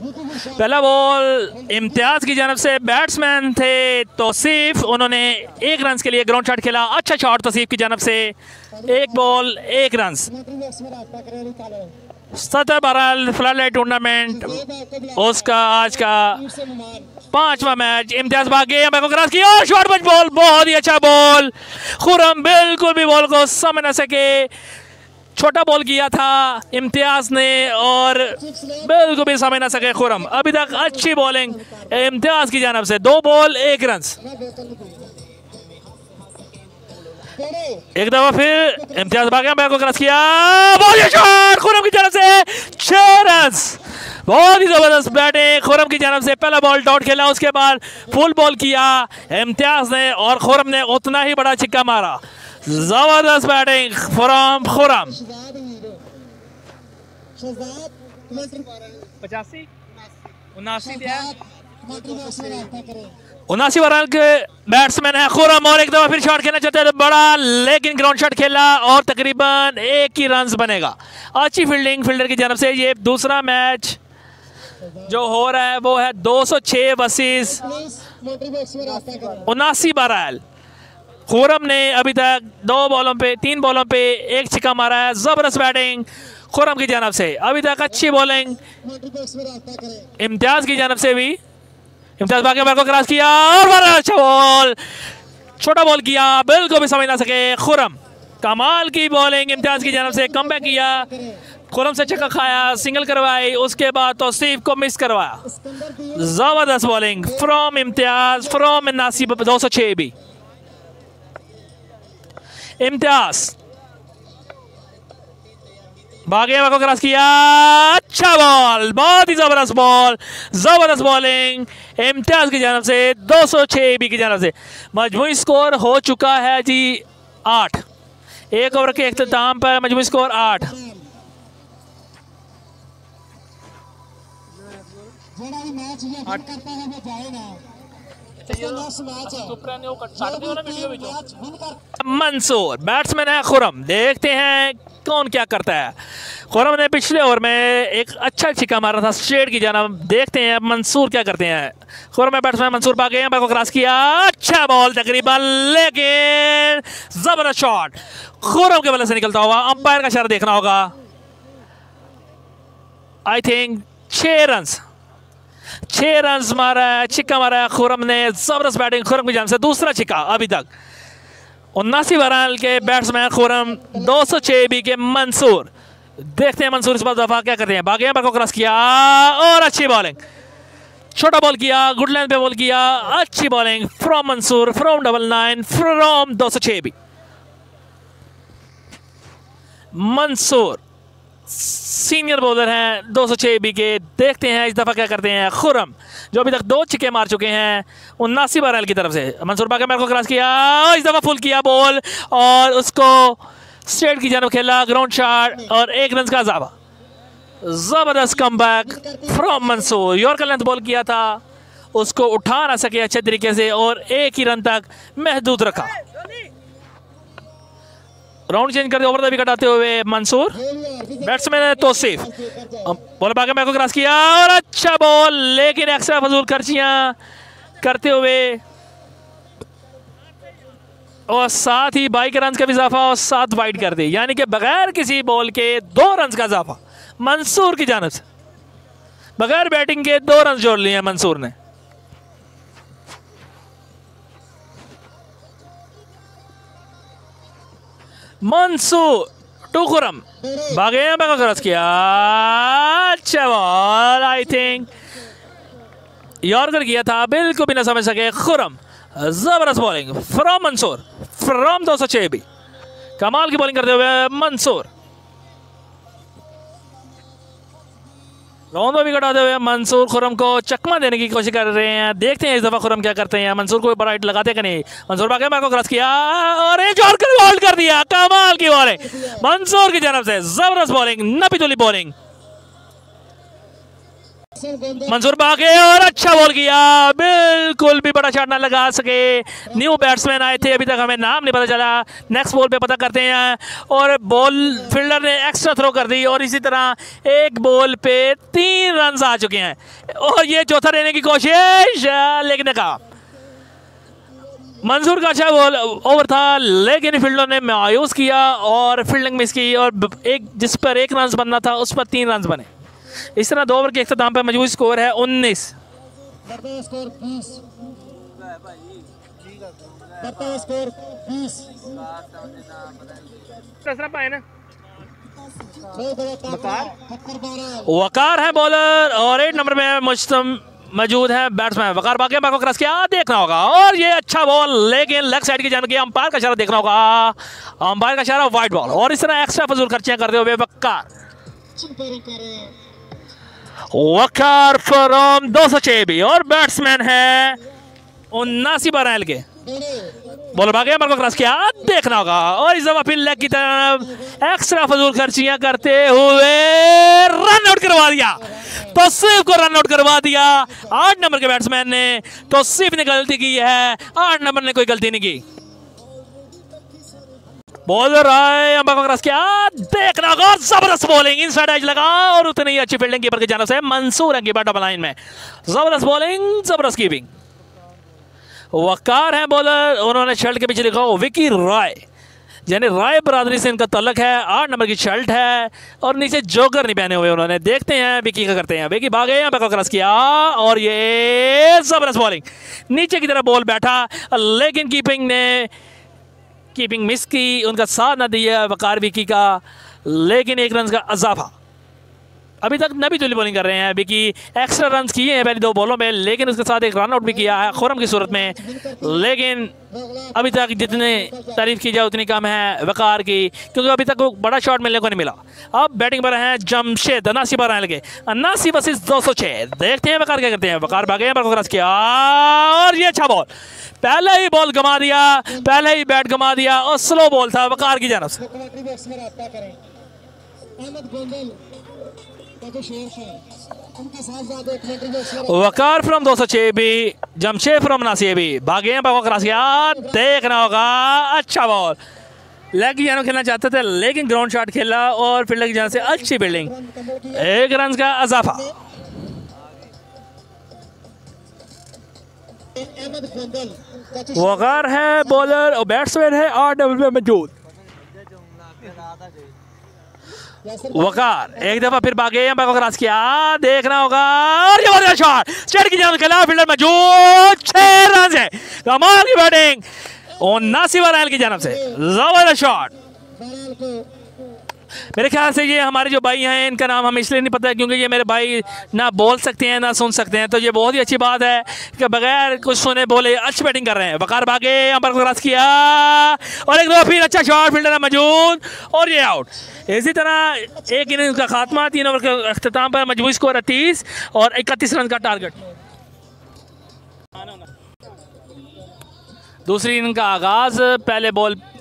पहला बॉल इम्तियाज़ की जानब से बैट्समैन थे तोसीफ। उन्होंने एक रन के लिए ग्राउंड शॉट खेला। अच्छा शॉट तोसीफ की जानब से। एक बॉल, एक रन सतर बारह फ्लड टूर्नामेंट। उसका आज का पांचवा मैच। इम्तियाज़ भाग क्रॉस किया शॉर्ट बॉल। बहुत ही अच्छा बॉल। खुरम बिल्कुल भी बॉल को समझ न सके। छोटा बॉल किया था इम्तियाज़ ने और बिल्कुल भी समझ ना सके खुरम। अभी तक अच्छी बॉलिंग इम्तियाज़ की जानब से। दो बॉल, एक रन। एक दफ़ा फिर इम्तियाज़ भाग गया को क्रॉस किया। खुरम की जानब से। छह रन। बहुत ही ज़बरदस्त बैटिंग खुरम की जानब से। पहला बॉल डॉट खेला, उसके बाद फुल बॉल किया इम्तियाज़ ने और खुरम ने उतना ही बड़ा छिक्का मारा। ज़बरदस्त बैटिंग फ्रॉम खुरम उनासी ओवर के बैट्समैन है खुरम और एक दफ़ा फिर शॉट खेलना चाहते हैं बड़ा लेकिन ग्राउंड शॉट खेला और तकरीबन एक ही रन बनेगा अच्छी फील्डिंग फील्डर की जानब से ये दूसरा मैच जो हो रहा है वो है 206 वसीस उनासी बारह खुरम ने अभी तक दो बॉलों पे, तीन बॉलों पे एक छिका मारा है। ज़बरदस्त बैटिंग खुरम की जानब से। अभी तक अच्छी बॉलिंग। इम्तियाज़ की जानब से भी। इम्तियाज़ बाकी को क्रॉस किया और बड़ा अच्छा बॉल। छोटा बॉल किया, बिल्कुल भी समझ ना सके खुरम कमाल की बॉलिंग इम्तियाज़ की जानब से। कम बैक किया। खुरम से चक्का खाया, सिंगल करवाई, उसके बाद तोसीफ को मिस करवाया। ज़बरदस्त bowling from Imtiaz, from Nasib, दो सौ छः भी। इम्तियाज़। भागे को क्रॉस किया। अच्छा बॉल बहुत ही ज़बरदस्त बॉल ज़बरदस्त बॉलिंग इम्तियाज़ की जानब से 206 बी की जानब से। मजमू स्कोर हो चुका है जी आठ। एक ओवर के अख्ताम पर मजमू स्कोर आठ। मंसूर बैट्समैन है खुरम। देखते हैं कौन क्या करता है। खुरम ने पिछले ओवर में एक अच्छा छिका मारा था स्ट्रेट की जाना देखते हैं अब मंसूर क्या करते हैं। खुरम में बैट्समैन मंसूर भागे हैं को क्रॉस किया। अच्छा बॉल तकरीबन लेकिन ज़बरदस्त शॉट खुरम के बल्ले से निकलता हुआ अंपायर का इशारा देखना होगा। आई थिंक छह रन छह रन मारा है, छिक्का मारा है खुरम ने, ज़बरदस्त बैटिंग खुरम की जान से दूसरा छिक्का, अभी तक। उन्नासी बराल के बैट्समैन खुरम 206 बी के मंसूर। देखते हैं मंसूर इस बार दफ़ा क्या करते हैं। बागे को क्रॉस किया और अच्छी बॉलिंग छोटा बॉल किया गुड लाइन पे बॉल किया, अच्छी bowling from Mansoor from double nine from दो सौ छह भी। मंसूर सीनियर बॉलर हैं, दो सौ छः बी के देखते हैं इस दफ़ा क्या करते हैं। खुरम, जो अभी तक दो छिके मार चुके हैं, उन्नासी बार की तरफ़ से। मंसूर बाग को क्रॉस किया, इस दफ़ा फुल किया बॉल, और उसको स्टेट की जानब खेला, ग्राउंड शॉट और एक रन का जावा ज़बरदस्त कम बैक फ्रॉम मंसूर योर का लेंथ बॉल किया था, उसको उठा ना सके अच्छे तरीके से, और एक ही रन तक महदूद रखा। राउंड चेंज करते ओवर द विकेट आते हुए मंसूर बैट्समैन है, तोसीफ। बॉल बागे मैं को क्रॉस किया, और अच्छा बॉल लेकिन एक्स्ट्रा फजूल खर्चियाँ करते हुए, और साथ ही बाइक रन का भी इजाफा, और सात वाइड कर दी। यानी कि बगैर किसी बॉल के दो रन का इजाफा। मंसूर की जानब से। बगैर बैटिंग के दो रन जोड़ लिए मंसूर ने। मंसूर टुकुरम भागे बैक क्रॉस किया अच्छा बॉल आई थिंक यॉर्कर किया था बिल्कुल भी ना समझ सके खुरम ज़बरदस्त बॉलिंग फ्रॉम मंसूर फ्रॉम दो सौ छः भी कमाल की बॉलिंग करते हुए मंसूर रौंदो कटाते हुए मंसूर खुरम को चकमा देने की कोशिश कर रहे हैं। देखते हैं इस दफ़ा खुरम क्या करते हैं। मंसूर को बड़ा हिट लगाते कि नहीं? मंसूर बाकी को क्रॉस किया और एक और कर बॉल कर दिया। कमाल की बॉलिंग मंसूर की तरफ़ से ज़बरदस्त बॉलिंग नपी तुली बॉलिंग मंसूर बागे और अच्छा बॉल किया बिल्कुल भी बड़ा शॉट ना लगा सके। न्यू बैट्समैन आए थे, अभी तक हमें नाम नहीं पता चला। नेक्स्ट बॉल पे पता करते हैं। और बॉल फील्डर ने एक्स्ट्रा थ्रो कर दी और इसी तरह एक बॉल पे तीन रन आ चुके हैं। और ये चौथा लेने की कोशिश, लेकिन कहा मंसूर का अच्छा बॉल ओवर था, लेकिन फील्डर ने मायूस किया और फील्डिंग मिस की और एक, जिस पर एक रन बनना था, उस पर तीन रन बने। इस तरह दो ओवर के अख्ताम पर मौजूद स्कोर है उन्नीस। वकार है बॉलर और एट नंबर में मुश्तम मौजूद है बैट्समैन वकार बाकी को क्रॉस किया देखना होगा। और ये अच्छा बॉल लेकिन लेग साइड की जानब अंपायर का इशारा देखना होगा। अंपायर का इशारा वाइट बॉल और इस तरह एक्स्ट्रा फजूल खर्चियाँ करते हुए वकार। वकार फ्रॉम दो सौ छह भी और बैट्समैन है उन्नासी बारह के। बोल भागे मेरे को क्रॉस किया देखना होगा। और इस दफ़ा फिर लेग की तरफ़ एक्स्ट्रा फजूल खर्चियाँ करते हुए रन आउट करवा दिया। तो सिर्फ़ को रन आउट करवा दिया। आठ नंबर के बैट्समैन ने तो सिर्फ़ ने गलती की है आठ नंबर ने कोई गलती नहीं की। बॉलर आए क्रॉस किया देखना ज़बरदस्त बॉलिंग इन साइड एज लगा और उतनी ही अच्छी फील्डिंग कीपर की जानब से मंसूर है कीपर डबल लाइन में। ज़बरदस्त बॉलिंग ज़बरदस्त कीपिंग वकार है बॉलर उन्होंने शर्ट के पीछे लिखा हो विकी रॉय यानी राय बरादरी से इनका तलक है, आठ नंबर की शर्ट है और नीचे जोकर नहीं पहने हुए उन्होंने। देखते हैं विकी का करते हैं। विकी भागे यहाँ पे क्रॉस किया और ये ज़बरदस्त बॉलिंग नीचे की तरफ़ बॉल बैठा, लेकिन कीपिंग ने कीपिंग मिस की, उनका साथ ना दिया वकार विकी का, लेकिन एक रन का अजाफा अभी तक नबी तुली बॉलिंग कर रहे हैं विकी एक्स्ट्रा रन किए हैं पहले दो बॉलों में, लेकिन उसके साथ एक रन आउट भी किया है खुरम की सूरत में। लेकिन अभी तक जितने तारीफ़ की जाए, उतनी कम है वकार की, क्योंकि अभी तक वो बड़ा शॉट मिलने को नहीं मिला। अब बैटिंग पर हैं जमशेद अनासी पर आने लगे। अनासी बसिस दो सौ छः देखते हैं वकार क्या करते हैं। वकार भागे हैं किया। और ये अच्छा बॉल पहले ही बॉल गमा दिया, पहले ही बैट गमा दिया, और स्लो बॉल था वकार की जानब से। वकार फ्रॉम दो सौ छह भी जमशेद फ्रॉम नासी भी भागे देखना होगा। अच्छा बॉल लेग जानो खेलना चाहते थे। लेकिन ग्राउंड शॉट खेला और फील्डर की जान से अच्छी फील्डिंग एक रन का अजाफा वकार है बॉलर और बैट्समैन है आठ डबल में मौजूद। वकार। एक दफ़ा फिर भागे क्रॉस किया। देखना होगा। और ये शॉट स्टेट की जान खेला फील्डर जो छह रन है। कमाल की बैटिंग और वाला की जानब से। ज़बरदस्त शॉट मेरे ख्याल से ये हमारे जो भाई हैं, इनका नाम हमें इसलिए नहीं पता क्योंकि ये मेरे भाई ना बोल सकते हैं, ना सुन सकते हैं। तो ये बहुत ही अच्छी बात है कि बगैर कुछ सुने बोले अच्छी बैटिंग कर रहे हैं। बकार भागे, अंबर को क्रॉस किया और एक दो फिर अच्छा शॉट फील्डर है मौजूद और ये आउट इसी तरह एक इनिंग का खात्मा, तीन ओवर के अख्ताम पर मज़बूत स्कोर है तीस और इकतीस रन का टारगेट दूसरी इनिंग का आगाज़, पहले बॉल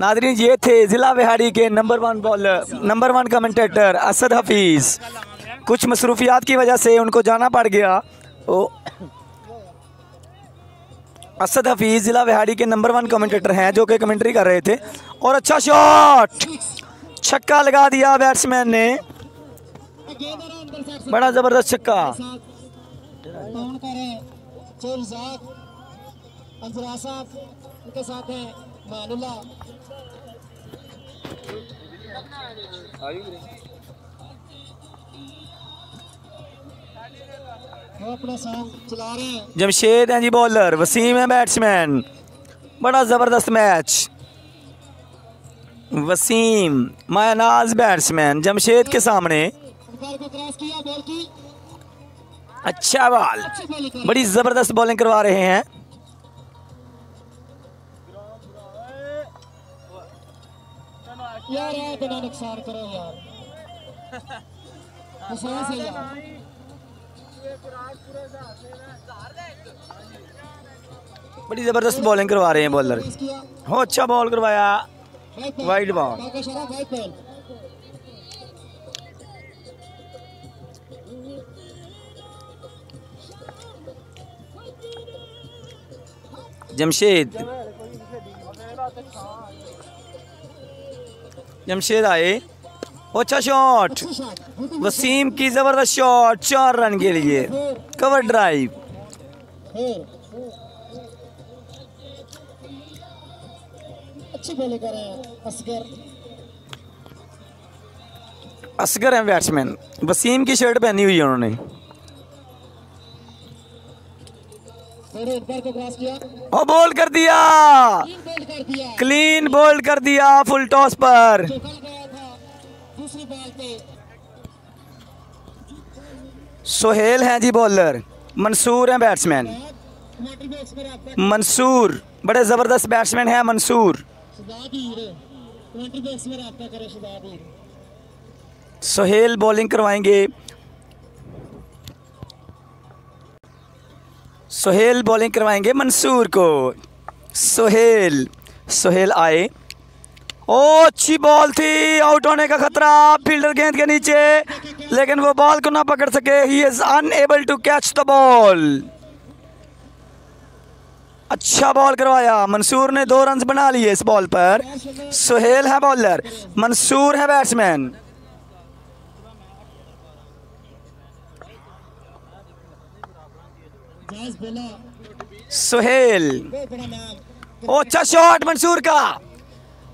नादरीन, ये थे ज़िला बिहारी के number one bowler number one commentator Asad Hafeez. कुछ मसरूफियात की वजह से उनको जाना पड़ गया। तो असद हफीज़ ज़िला बिहारी के नंबर वन कमेंटेटर हैं, जो कि कमेंट्री कर रहे थे। और अच्छा शॉट छक्का लगा दिया बैट्समैन ने। बड़ा ज़बरदस्त छक्का। साथ जमशेद हैं जी बॉलर वसीम है बैट्समैन बड़ा ज़बरदस्त मैच वसीम, मायनाज बैट्समैन जमशेद के सामने. अच्छा बॉल बड़ी ज़बरदस्त बॉलिंग करवा रहे हैं. यार यार बिना नुकसान करो यार। विश्वास है यार। बड़ी ज़बरदस्त बॉलिंग करवा रहे हैं बॉलर हो अच्छा बॉल करवाया। Wide ball Jamshed. जमशेद आए अच्छा शॉट वसीम की ज़बरदस्त शॉट चार रन के लिए। Cover drive Asghar. हैं बैट्समैन वसीम की शर्ट पहनी हुई है उन्होंने। थोड़े ऊपर को क्रॉस किया। ओ बॉल कर दिया। तीन बॉल कर दिया। क्लीन बोल्ड कर दिया फुल टॉस पर। सोहेल हैं जी बॉलर मंसूर हैं बैट्समैन मंसूर बड़े ज़बरदस्त बैट्समैन हैं मंसूर। सोहेल बॉलिंग करवाएँगे। सोहेल बॉलिंग करवाएँगे मंसूर को। सोहेल सोहेल आए। ओ, अच्छी बॉल थी आउट होने का खतरा फील्डर गेंद के नीचे, लेकिन वो बॉल को ना पकड़ सके। He is unable to catch the ball अच्छा बॉल करवाया, मंसूर ने दो रन बना लिए इस बॉल पर। सोहेल है बॉलर मंसूर है बैट्समैन जायज़ बोला सोहेल। ओ अच्छा शॉट मंसूर का।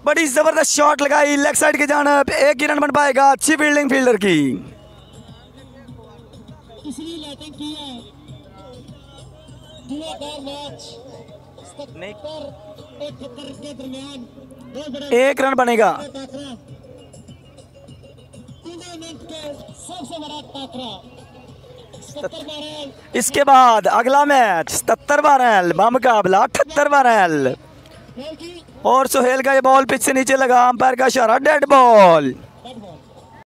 बड़ी ज़बरदस्त शॉट लगाई लेग साइड की जानब, एक ही रन बन पाएगा, अच्छी फील्डिंग फील्डर की। एक रन बनेगा। टूर्नामेंट के सबसे बड़ा टाकरा इसके बाद अगला मैच सतरवा बारह मुकाबला अठहत्तर की और सुहेल का ये बॉल पिच से नीचे लगा, अंपायर का इशारा डेड बॉल